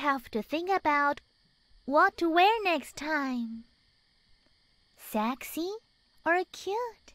have to think about what to wear next time. Sexy or cute?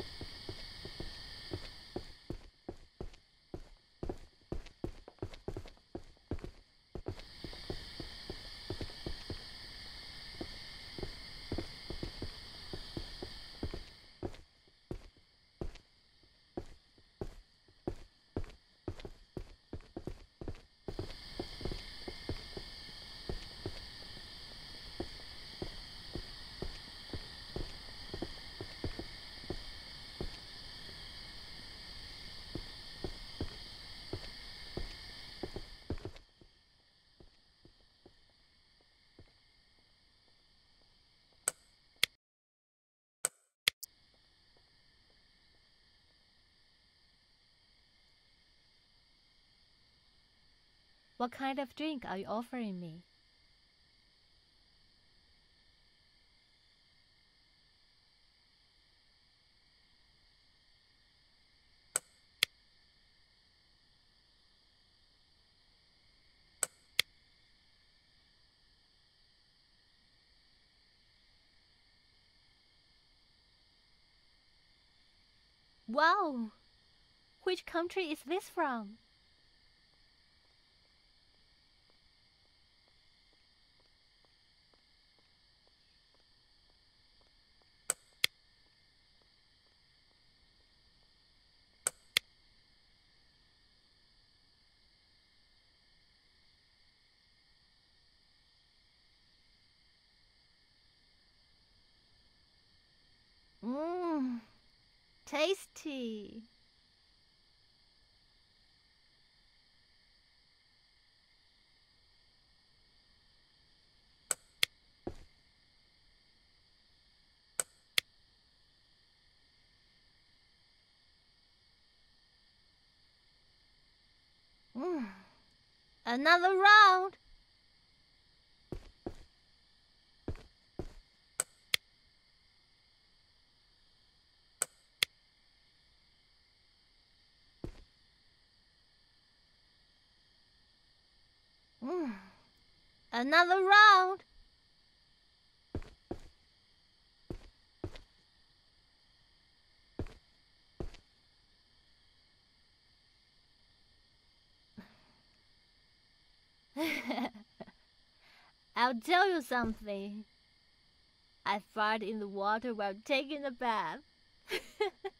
Thanks. What kind of drink are you offering me? Wow! Which country is this from? Tasty. Mm. Another round. Mm. Another round. I'll tell you something. I farted in the water while taking a bath.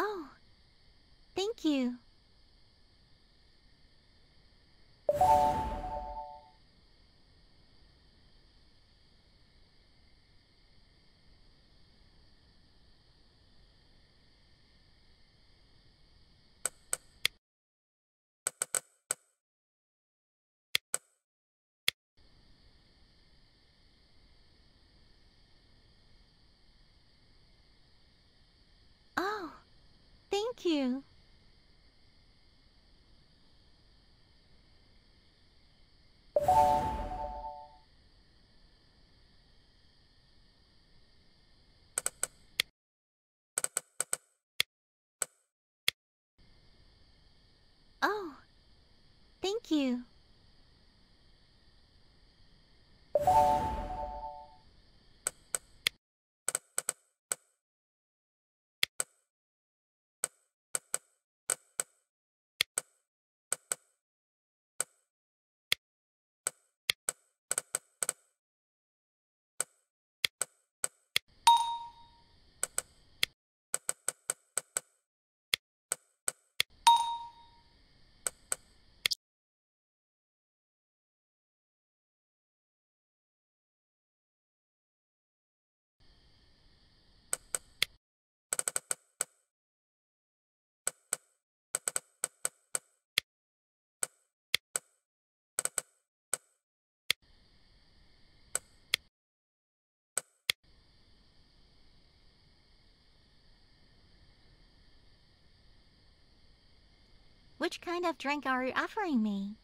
Oh, thank you. Thank you. Oh, thank you. Which kind of drink are you offering me?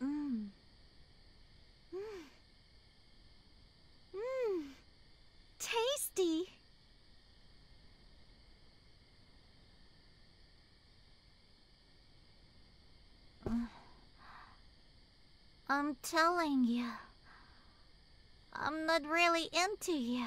Mmm. Mmm. Mmm. Tasty. I'm telling you, I'm not really into you.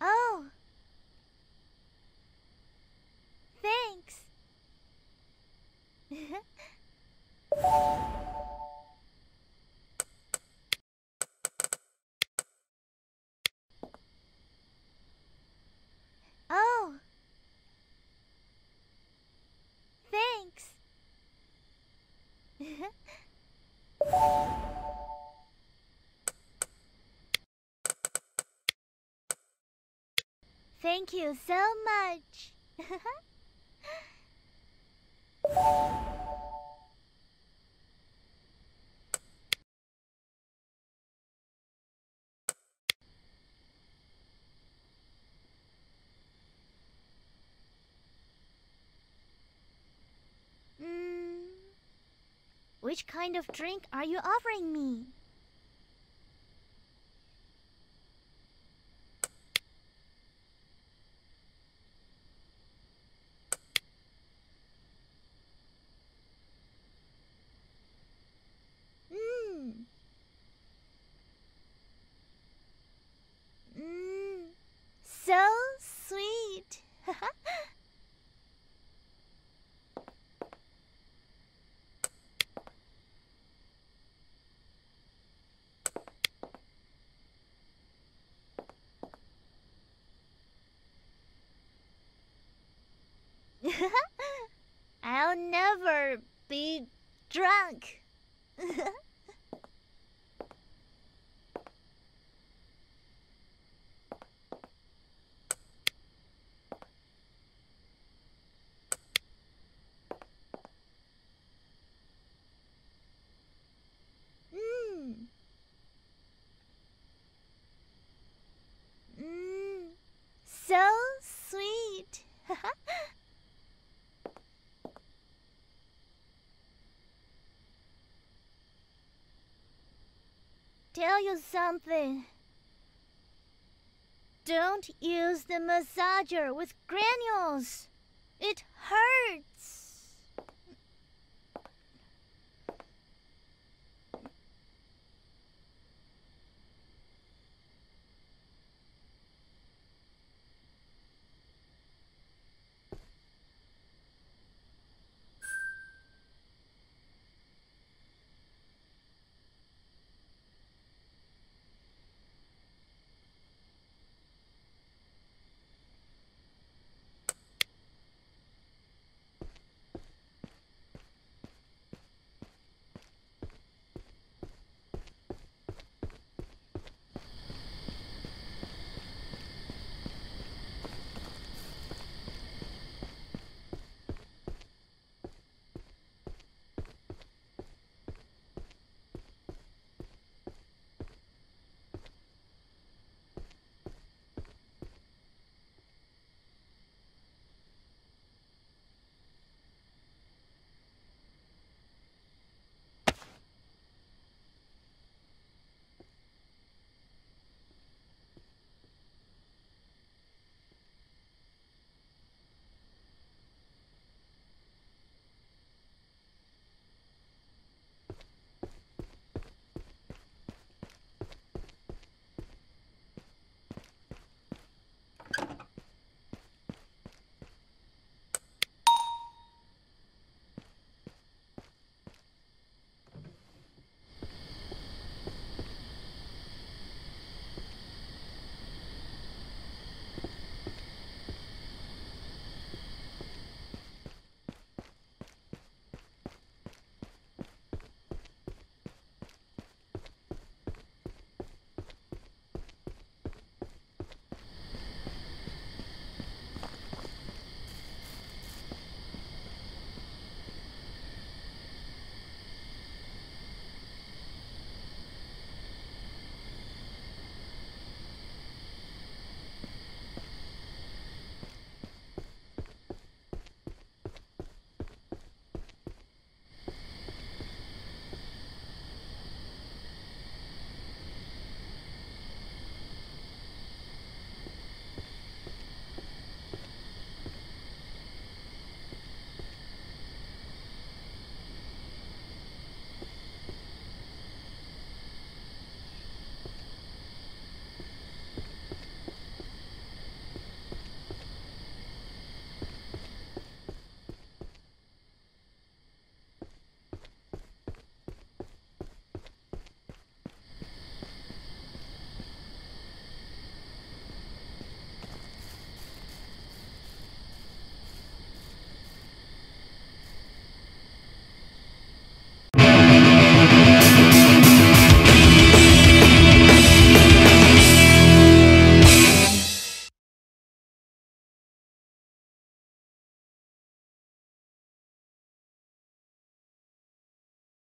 Oh. Thanks. oh. Thanks. Thank you so much. mm, which kind of drink are you offering me? Tell you something. Don't use the massager with granules. It hurts.